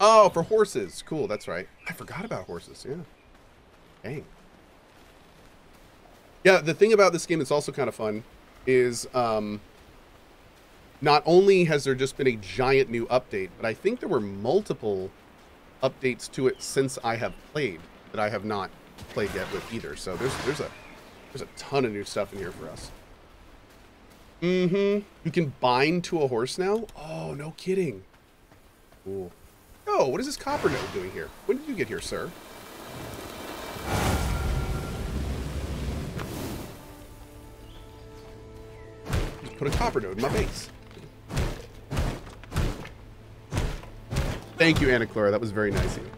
Oh, for horses. Cool, that's right. I forgot about horses, yeah. Dang. Yeah, the thing about this game that's also kind of fun is um, not only has there just been a giant new update, but I think there were multiple updates to it since I have played that I have not played yet with either. So there's there's a there's a ton of new stuff in here for us. Mm-hmm. You can bind to a horse now? Oh, no kidding. Cool. Oh, what is this copper node doing here? When did you get here, sir? Put a copper node in my base. Thank you, Anaclora. That was very nice of you.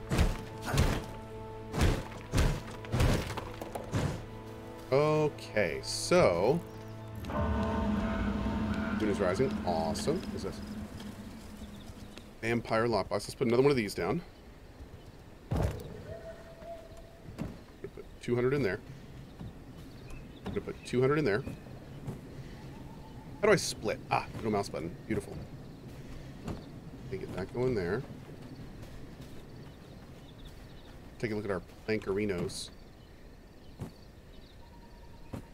Okay, so... Moon is rising. Awesome. What is this? Vampire lockbox. Let's put another one of these down. Put 200 in there. I'm gonna put 200 in there. How do I split? Ah, no mouse button. Beautiful. Okay, get that going there. Take a look at our plankerinos.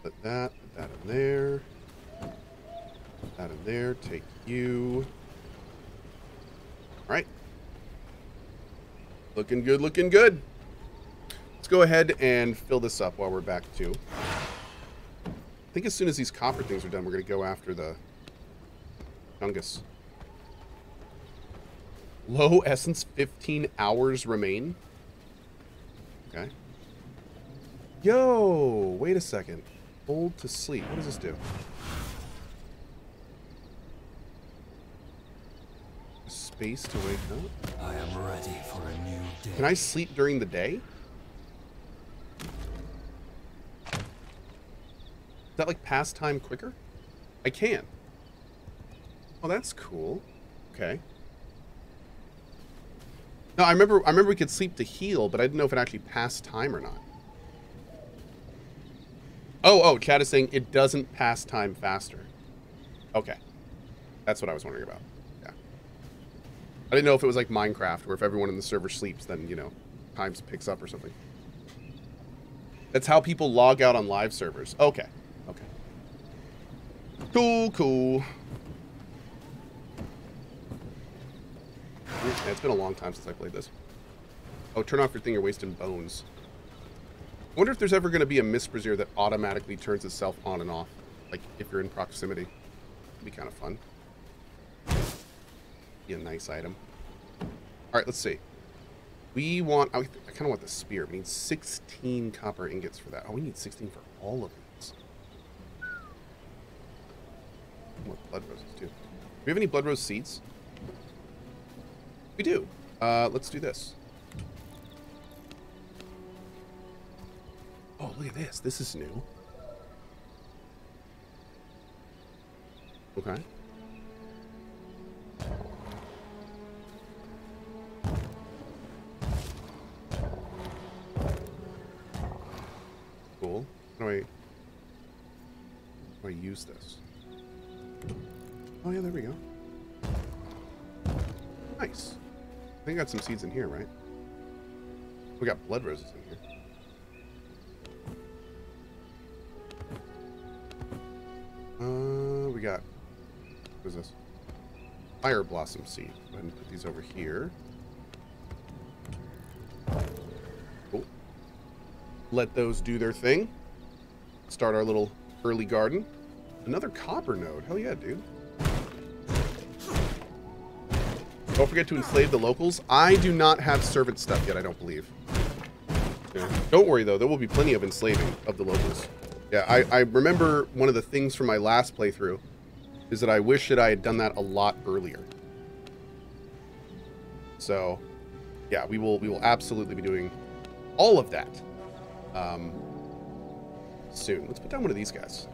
Put that, put that in there. Put that in there. Take you. All right. Looking good, looking good. Let's go ahead and fill this up while we're back too. I think as soon as these copper things are done, we're going to go after the fungus. Low essence, 15 hours remain. Okay. Yo, wait a second. Hold to sleep. What does this do? Space to wake up. I am ready for a new day. Can I sleep during the day? Is that like pass time quicker? I can. Oh, that's cool. Okay. No, I remember I remember we could sleep to heal, but I didn't know if it actually passed time or not. Oh, oh, chat is saying it doesn't pass time faster. Okay. That's what I was wondering about. I didn't know if it was like Minecraft, where if everyone in the server sleeps, then, you know, times picks up or something. That's how people log out on live servers. Okay. Okay. Cool, cool. Yeah, it's been a long time since I played this. Oh, turn off your thing, you're wasting bones. I wonder if there's ever going to be a Mist Brazier that automatically turns itself on and off. Like, if you're in proximity. It'd be kind of fun. Be a nice item. Alright, let's see. We want... I, I kind of want the spear. We need 16 copper ingots for that. Oh, we need 16 for all of these. More blood roses, too. Do we have any blood rose seeds? We do. Uh, let's do this. Oh, look at this. This is new. Okay. Use this? Oh, yeah, there we go. Nice. I think I got some seeds in here, right? We got blood roses in here. Uh, we got... What is this? Fire Blossom Seed. Go ahead and put these over here. Cool. Let those do their thing. Start our little early garden. Another copper node. Hell yeah, dude. Don't forget to enslave the locals. I do not have servant stuff yet, I don't believe. Yeah. Don't worry, though. There will be plenty of enslaving of the locals. Yeah, I, I remember one of the things from my last playthrough is that I wish that I had done that a lot earlier. So, yeah, we will we will absolutely be doing all of that um, soon. Let's put down one of these guys.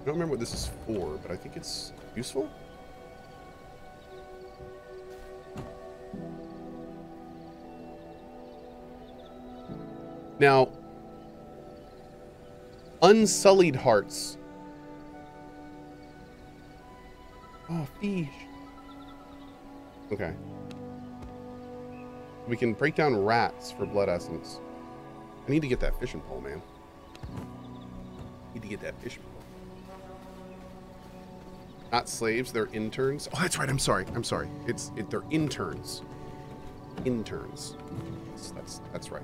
I don't remember what this is for, but I think it's useful. Now, Unsullied Hearts. Oh, fish. Okay. We can break down rats for blood essence. I need to get that fishing pole, man. I Need to get that fishing pole. Not slaves, they're interns. Oh, that's right. I'm sorry. I'm sorry. It's it, they're interns. Interns. That's that's, that's right.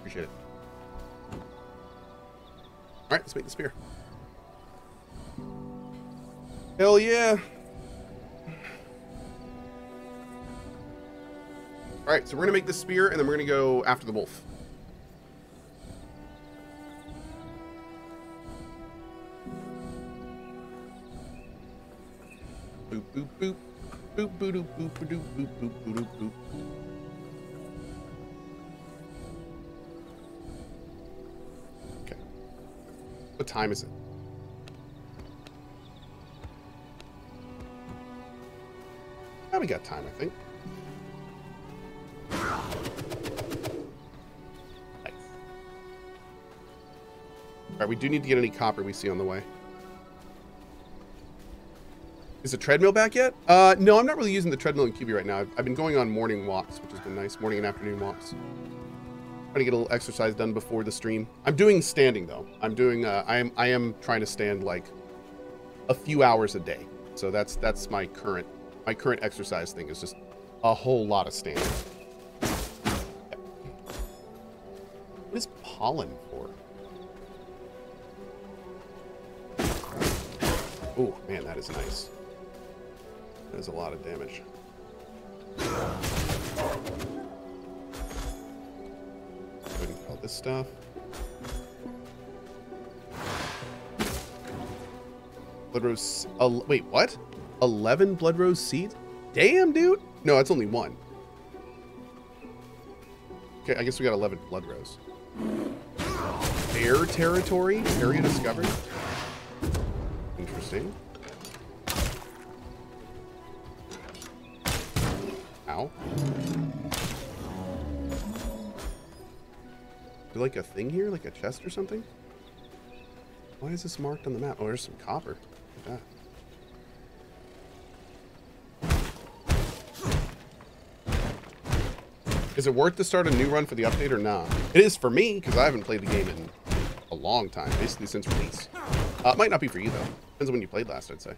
Appreciate it. All right, let's make the spear. Hell yeah. All right, so we're gonna make the spear, and then we're gonna go after the wolf. Boop boop. Boop boop boop boop boop boop. Okay. What time is it? Now we got time, I think. Nice. Alright, we do need to get any copper we see on the way. Is the treadmill back yet? Uh, no, I'm not really using the treadmill in QB right now. I've, I've been going on morning walks, which has been nice. Morning and afternoon walks. Trying to get a little exercise done before the stream. I'm doing standing though. I'm doing. Uh, I am. I am trying to stand like a few hours a day. So that's that's my current my current exercise thing is just a whole lot of standing. What is pollen for? Oh man, that is nice. That is a lot of damage. Go ahead and this stuff. Blood rose. Uh, wait, what? 11 blood rose seeds? Damn, dude. No, it's only one. Okay, I guess we got 11 blood rose. Air territory? Area discovered? Interesting. Ow. Is there like a thing here? Like a chest or something? Why is this marked on the map? Oh, there's some copper. Look at that. Is it worth to start a new run for the update or not? It is for me, because I haven't played the game in a long time, basically since release. Uh, it might not be for you, though. Depends on when you played last, I'd say.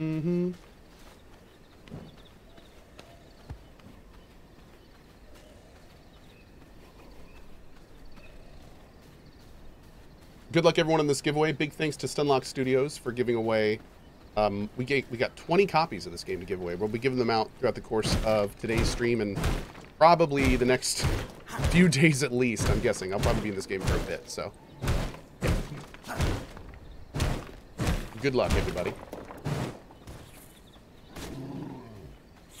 Mm-hmm. Good luck, everyone, in this giveaway. Big thanks to Stunlock Studios for giving away um, we get we got 20 copies of this game to give away. We'll be giving them out throughout the course of today's stream and probably the next few days at least. I'm guessing I'll probably be in this game for a bit. So, good luck, everybody.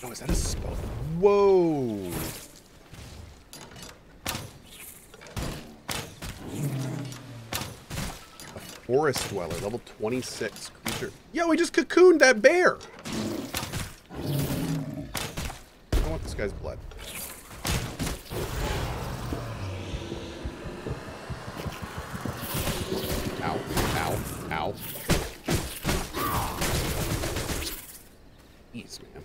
Oh, is that a spell? Whoa! Forest Dweller, level 26 creature. Yo, we just cocooned that bear! I want this guy's blood. Ow, ow, ow. Jeez, man.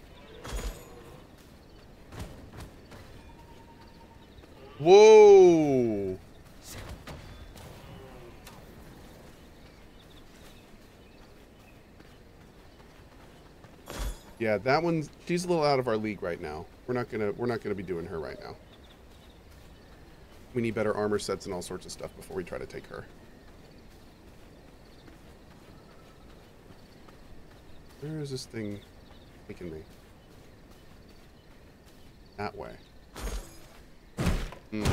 Whoa! Yeah, that one's she's a little out of our league right now. We're not gonna we're not gonna be doing her right now. We need better armor sets and all sorts of stuff before we try to take her. Where is this thing taking me? That way. Hmm.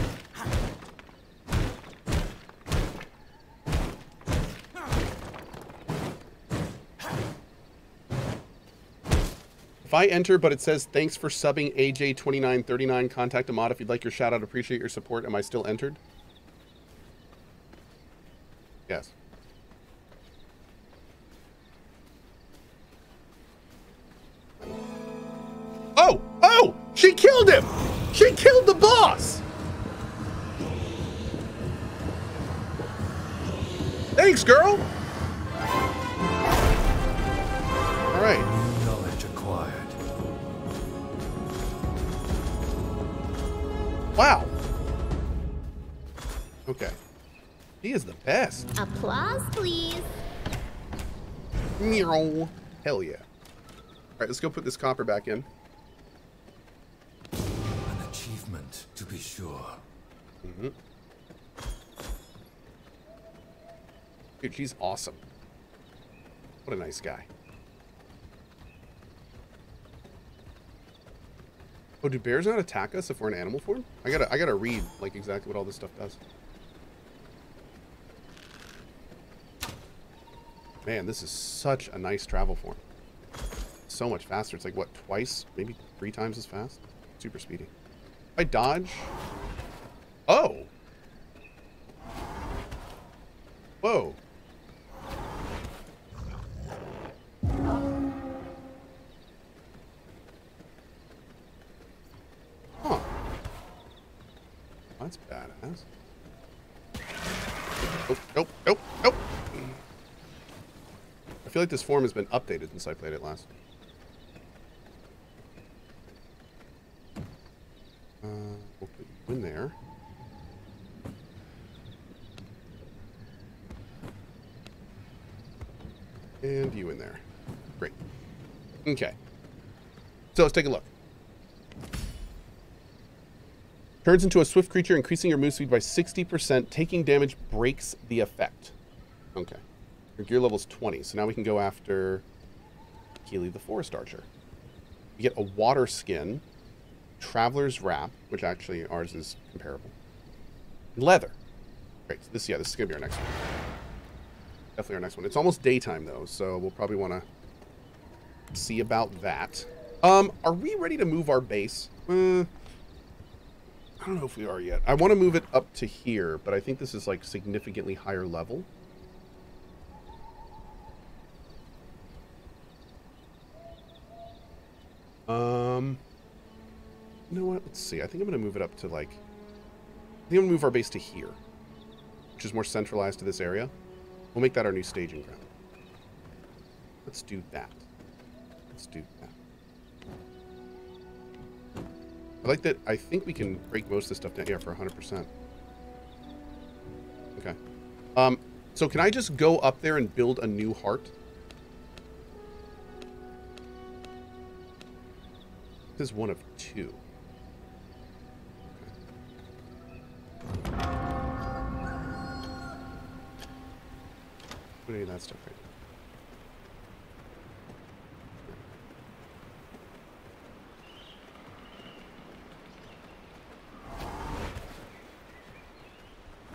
I enter, but it says thanks for subbing AJ2939, contact a mod if you'd like your shout out. Appreciate your support. Am I still entered? Yes. Meow. Hell yeah. All right, let's go put this copper back in. An achievement, to be sure. Mm-hmm. Dude, she's awesome. What a nice guy. Oh, do bears not attack us if we're in animal form? I gotta, I gotta read like exactly what all this stuff does. Man, this is such a nice travel form. So much faster. It's like what, twice, maybe three times as fast. Super speedy. I dodge. Oh. Whoa. Huh. That's badass. Oh, nope, nope, nope, nope. Feel like this form has been updated since I played it last. Uh, in there. And you in there. Great. Okay. So let's take a look. Turns into a swift creature, increasing your move speed by 60%. Taking damage breaks the effect. Okay. Your gear level's 20, so now we can go after Keely the Frost Archer. You get a water skin, Traveler's Wrap, which actually ours is comparable. Leather. Great. So this, yeah, this is going to be our next one. Definitely our next one. It's almost daytime, though, so we'll probably want to see about that. Um, are we ready to move our base? Uh, I don't know if we are yet. I want to move it up to here, but I think this is, like, significantly higher level. Know what? Let's see. I think I'm going to move it up to, like... I think I'm going to move our base to here, which is more centralized to this area. We'll make that our new staging ground. Let's do that. Let's do that. I like that. I think we can break most of this stuff down here for 100%. Okay. Um, so can I just go up there and build a new heart? This is one of two. Put any of that stuff right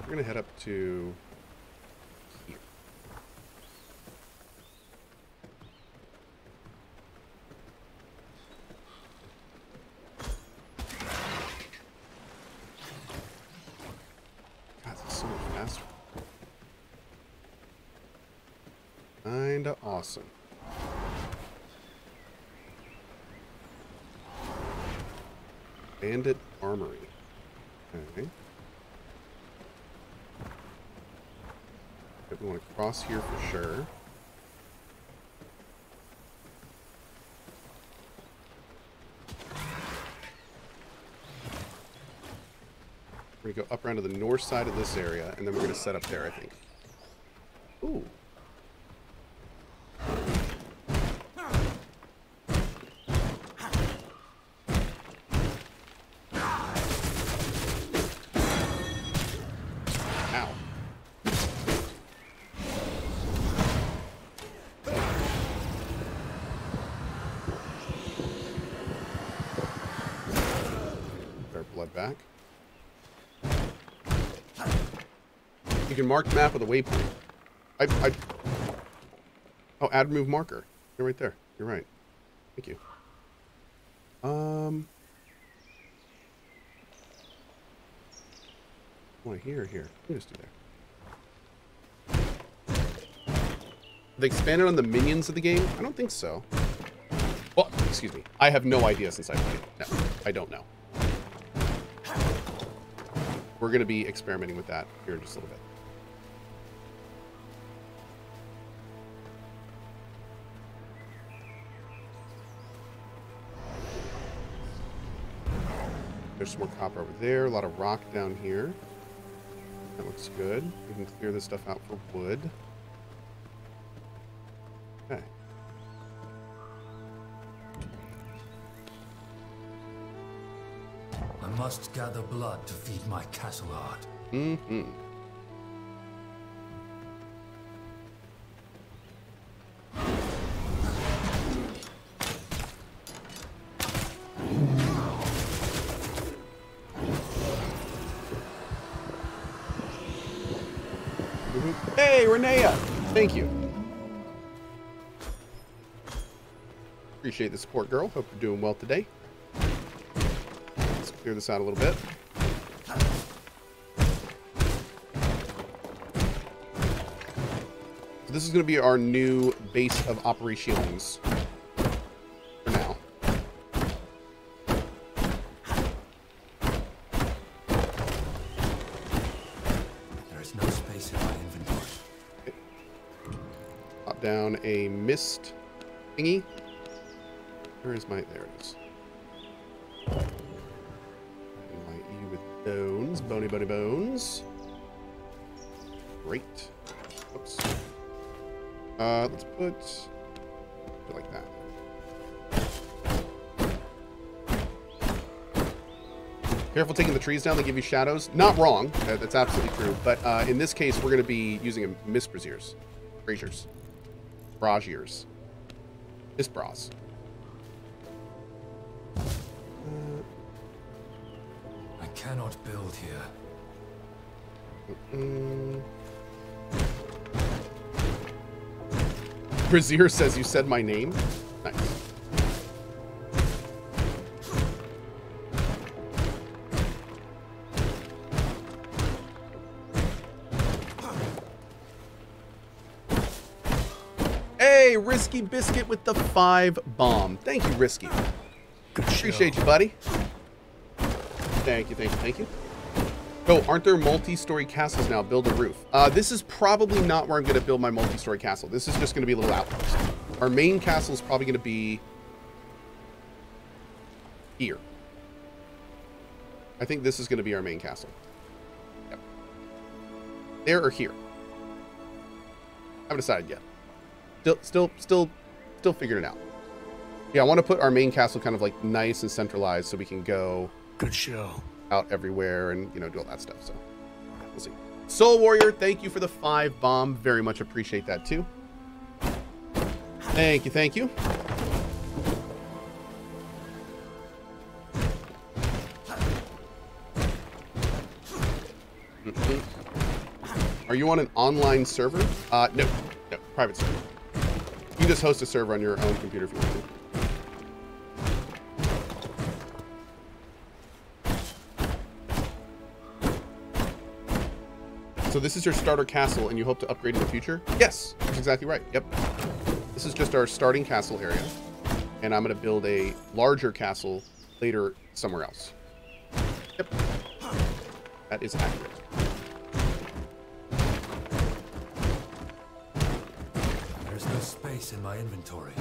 We're gonna head up to here. God, this is so much faster. Kinda awesome. Bandit Armory. Okay. We want to cross here for sure. We're going to go up around to the north side of this area, and then we're going to set up there, I think. Can mark the map with a waypoint. I, I... Oh, add move marker. You're right there. You're right. Thank you. Um... Want here here? Let me just do there. They expanded on the minions of the game? I don't think so. Well, excuse me. I have no idea since I played. No, I don't know. We're going to be experimenting with that here in just a little bit. There's some more copper over there. A lot of rock down here. That looks good. We can clear this stuff out for wood. Okay. I must gather blood to feed my castle art. Mm-hmm. Support, girl. Hope you're doing well today. Let's clear this out a little bit. So this is going to be our new base of operations for now. There is no space in my inventory. Pop down a mist thingy. Where is my? There it is. Light you with bones, bony, bony bones. Great. Oops. Uh, let's put like that. Careful taking the trees down; they give you shadows. Not wrong. That's absolutely true. But uh, in this case, we're going to be using a mist braziers, braziers, braziers, mist bras. I cannot build here. Brazier says you said my name. Nice. Hey, Risky Biscuit with the five bomb. Thank you, Risky. Appreciate you, buddy. Thank you, thank you, thank you. Oh, aren't there multi-story castles now? Build a roof. Uh, this is probably not where I'm going to build my multi-story castle. This is just going to be a little outpost. Our main castle is probably going to be here. I think this is going to be our main castle. Yep. There or here. I Haven't decided yet. Still, still, still, still figuring it out. Yeah, I want to put our main castle kind of like nice and centralized so we can go Good show. out everywhere and you know do all that stuff. So we'll see. Soul Warrior, thank you for the five bomb. Very much appreciate that too. Thank you, thank you. Mhm. Are you on an online server? Uh, no, no, private server. You can just host a server on your own computer if you want So this is your starter castle, and you hope to upgrade in the future? Yes, that's exactly right. Yep. This is just our starting castle area, and I'm going to build a larger castle later somewhere else. Yep. That is accurate. There is no space in my inventory.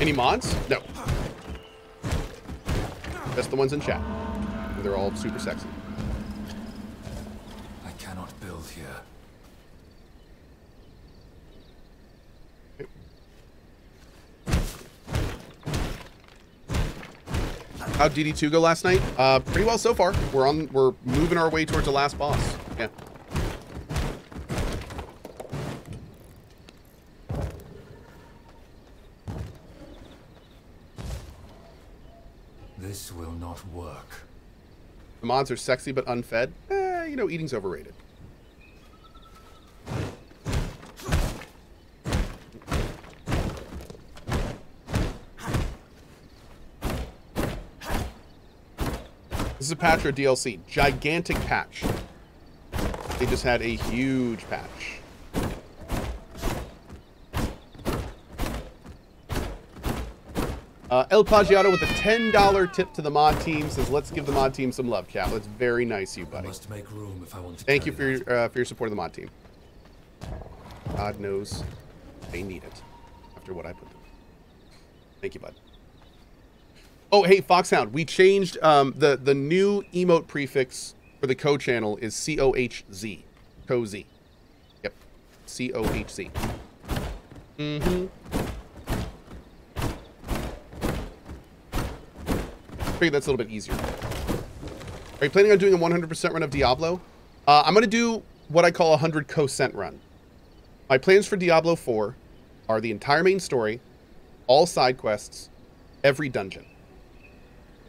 Any mods? No. Just the ones in chat. They're all super sexy. I cannot build here. How'd DD2 go last night? Uh, pretty well so far. We're on. We're moving our way towards the last boss. Yeah. This will not work. The mods are sexy but unfed. Eh, you know, eating's overrated. This is a patch or DLC. Gigantic patch. They just had a huge patch. Uh, El Paggiato with a $10 tip to the mod team says, let's give the mod team some love, Cap. That's very nice of you, I buddy. must make room if I want to. Thank you for your, uh, for your support of the mod team. God knows they need it after what I put them. Thank you, bud. Oh, hey, Foxhound, we changed um, the the new emote prefix for the Cohh channel is C O H Z, cozy. Yep, C O H Z. Mm-hmm. That's a little bit easier. Are you planning on doing a 100% run of Diablo? Uh, I'm gonna do what I call a 100 co-cent run. My plans for Diablo 4 are the entire main story, all side quests, every dungeon.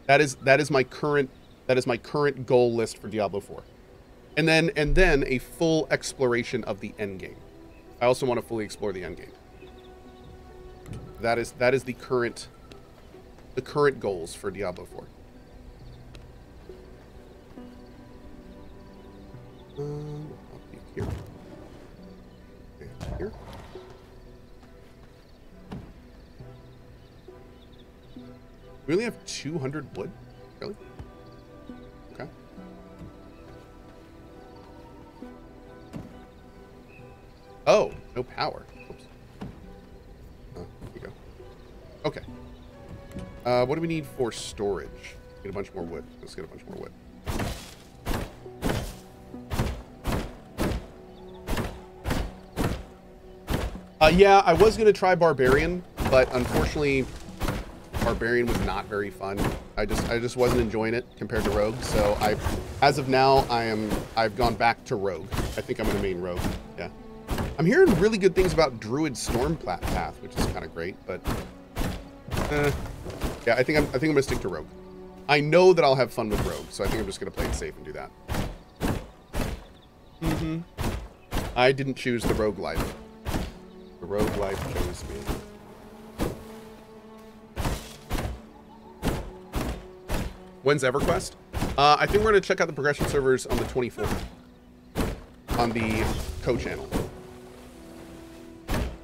That is that is my current that is my current goal list for Diablo 4. And then and then a full exploration of the end game. I also want to fully explore the end game. That is that is the current the current goals for Diablo 4. Um, here. Here. We only have 200 wood? Really? Okay. Oh, no power. Oops. Oh, here we go. Okay. Uh, what do we need for storage? Get a bunch more wood. Let's get a bunch more wood. Uh, yeah, I was going to try Barbarian, but unfortunately, Barbarian was not very fun. I just I just wasn't enjoying it compared to Rogue. So I, as of now, I am I've gone back to Rogue. I think I'm going to main Rogue. Yeah, I'm hearing really good things about Druid Storm Path, which is kind of great. But eh, yeah, I think I'm I think I'm to stick to Rogue. I know that I'll have fun with Rogue, so I think I'm just to play it safe and do that. Mm-hmm. I didn't choose the Rogue life. The Rogue life chose me. When's EverQuest? Uh, I think we're going to check out the progression servers on the 24th on the Cohh channel.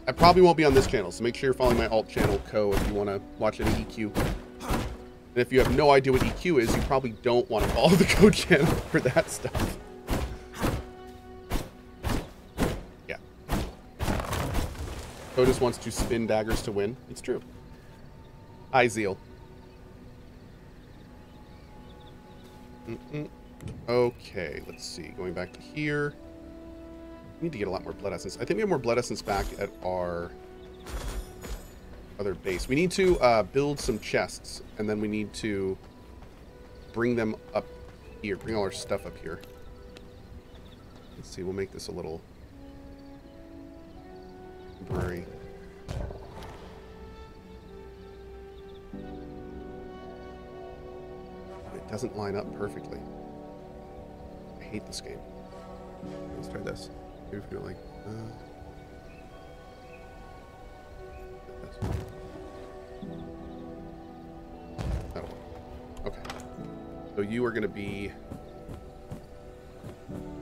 I probably won't be on this channel, so make sure you're following my alt channel Cohh if you want to watch any EQ. And if you have no idea what EQ is, you probably don't want to follow the Cohh channel for that stuff. Yeah. Cohh just wants to spin daggers to win. It's true. Hi, Zeal. Mm -mm. Okay, let's see. Going back to here. We need to get a lot more blood essence. I think we have more blood essence back at our other base. We need to uh, build some chests, and then we need to bring them up here. Bring all our stuff up here. Let's see. We'll make this a little temporary. It doesn't line up perfectly. I hate this game. Let's try this. If you're like, uh. That'll work. Okay. So you are going to be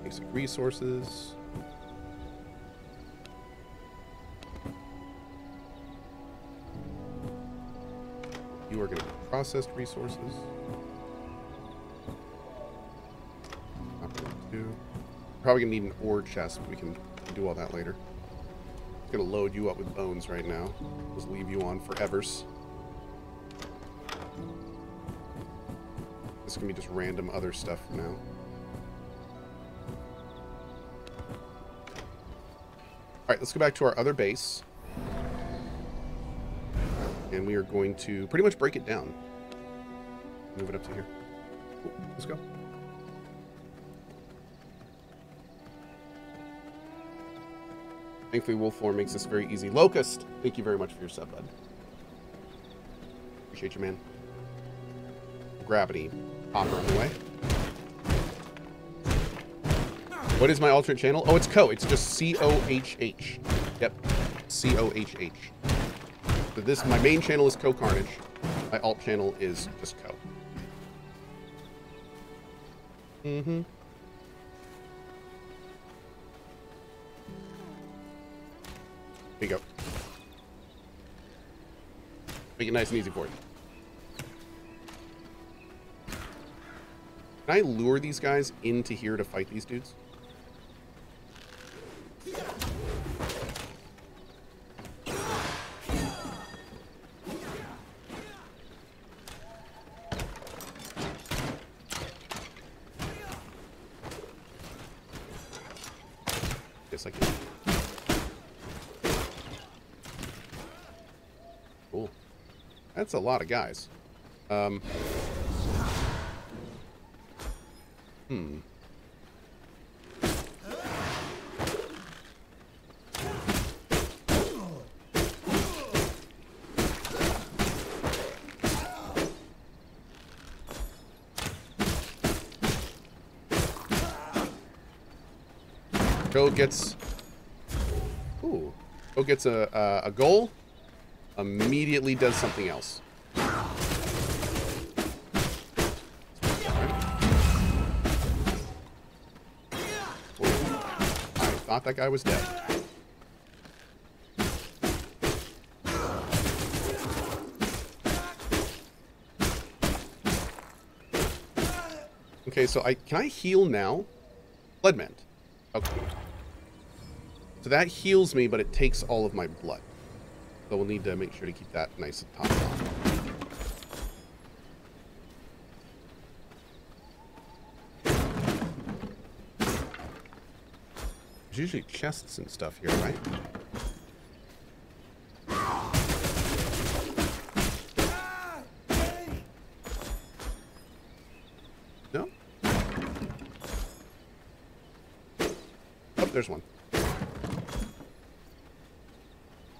basic resources. You are going to be processed resources. Probably gonna need an ore chest, but we can do all that later. It's gonna load you up with bones right now. Just leave you on forevers. This can be just random other stuff now. Alright, let's go back to our other base. And we are going to pretty much break it down. Move it up to here. Cool. Let's go. Thankfully, Wolf Form makes this very easy. Locust, thank you very much for your sub, bud. Appreciate you, man. Gravity. Hopper on the way. What is my alternate channel? Oh, it's Cohh. It's just C-O-H-H. Yep. C-O-H-H. So this, my main channel is CohhCarnage. My alt channel is just Cohh. Mm-hmm. Make it nice and easy for you. Can I lure these guys into here to fight these dudes? Yes, I can. That's a lot of guys. Um. Hmm. Joe gets. Ooh. Joe gets a, a, a goal. Immediately does something else. I thought that guy was dead. Okay, so I can I heal now? Blood mend. Okay. So that heals me, but it takes all of my blood. So we'll need to make sure to keep that nice and topped off. There's usually chests and stuff here, right? No? Oh, there's one.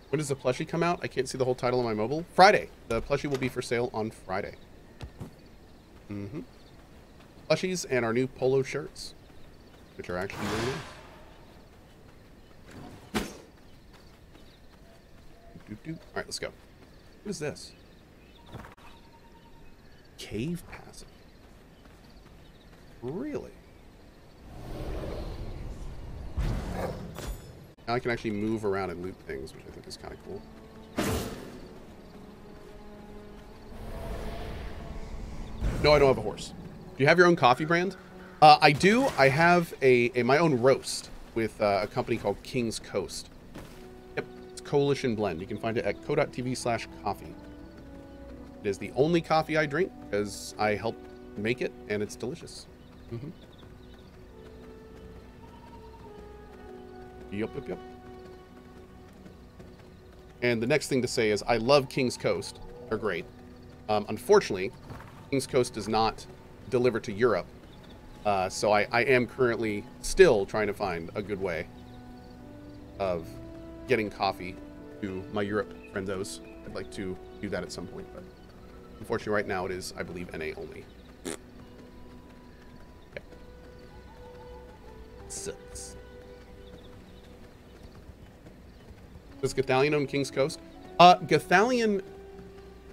When does the plushie come out? I can't see the whole title on my mobile. Friday. The plushie will be for sale on Friday. Mm-hmm. Plushies and our new polo shirts, which are actually really nice. All right, let's go. What is this? Cave passage. Really? Now I can actually move around and loot things, which I think is kind of cool. No, I don't have a horse. Do you have your own coffee brand? Uh, I do. I have a, a my own roast with uh, a company called King's Coast. Yep, it's Cohhilition Blend. You can find it at cohh.tv slash coffee. It is the only coffee I drink because I help make it, and it's delicious. Mm-hmm. Yep, yep, yep. And the next thing to say is I love King's Coast. They're great. Um, unfortunately, King's Coast does not deliver to Europe. Uh, so I, I am currently still trying to find a good way of getting coffee to my Europe friendos. I'd like to do that at some point, but unfortunately right now it is, I believe, NA only. Does Gothalion own King's Coast? Uh, Gothalion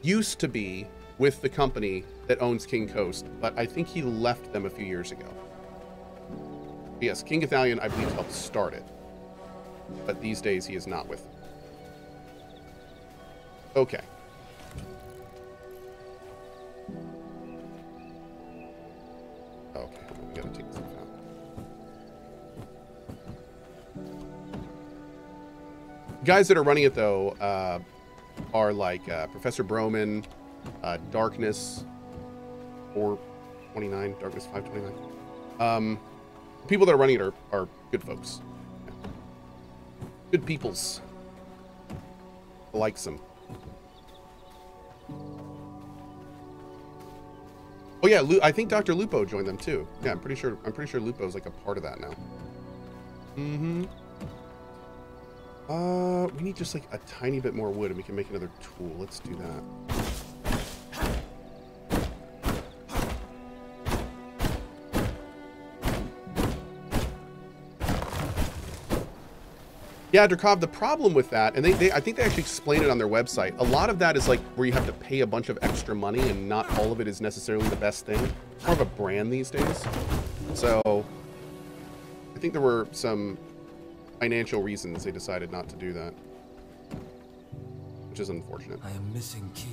used to be with the company that owns King Coast, but I think he left them a few years ago. Yes, King Gothalion, I believe, helped start it. But these days, he is not with them. Okay, Guys that are running it, though, uh, are like uh, Professor Broman, uh, Darkness 429, Darkness 529. Um, people that are running it are, are good folks. Good peoples. Likes them. Oh yeah, Lu I think Dr. Lupo joined them too. Yeah, I'm pretty sure. I'm pretty sure Lupo's like a part of that now. Mm-hmm. Uh, we need just like a tiny bit more wood, and we can make another tool. Let's do that. Yeah, Drakov, the problem with that, and they, they, I think they actually explain it on their website. A lot of that is like where you have to pay a bunch of extra money and not all of it is necessarily the best thing. It's more of a brand these days. So I think there were some financial reasons they decided not to do that. Which is unfortunate. I am missing key.